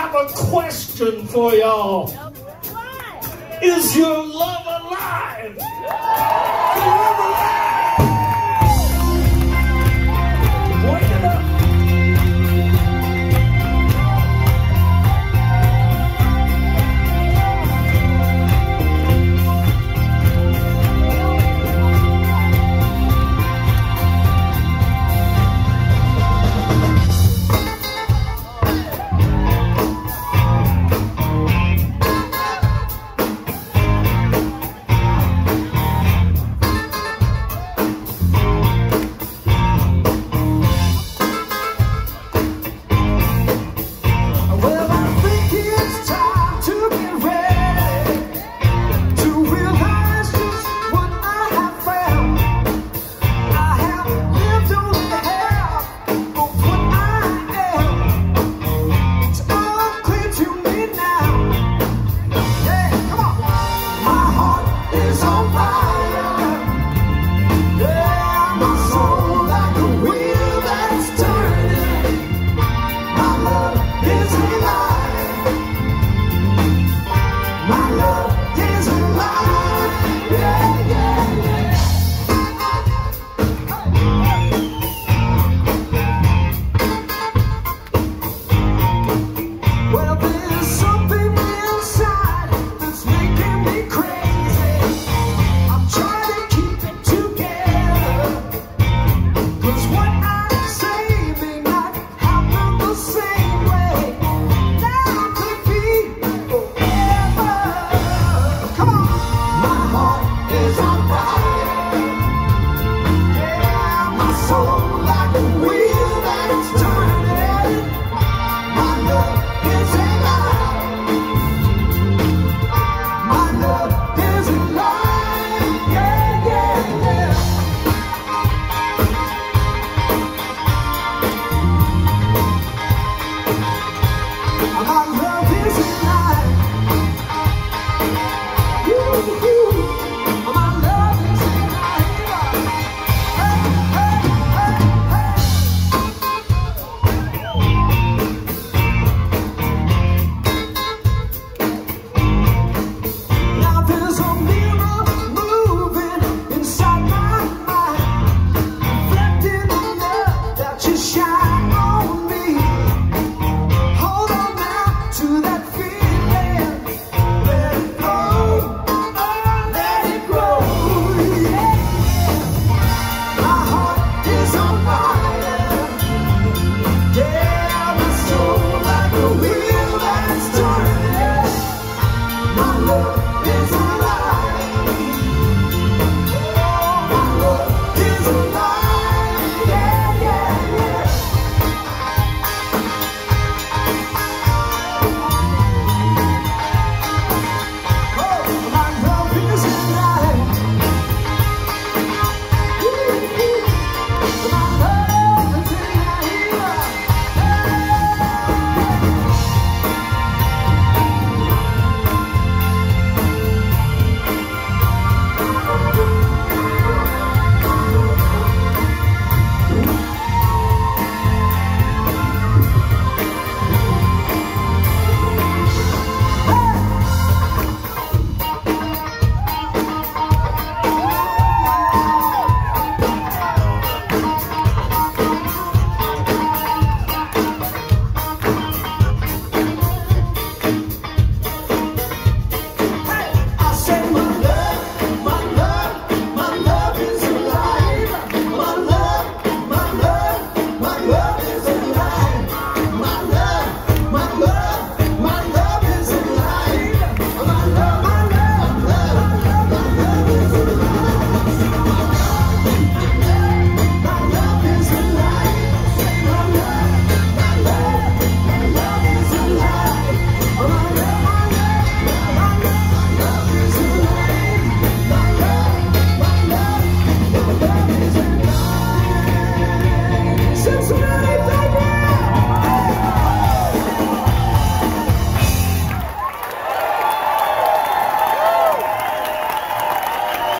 have a question for y'all. Is your love alive? Your love alive?